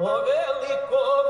o veliko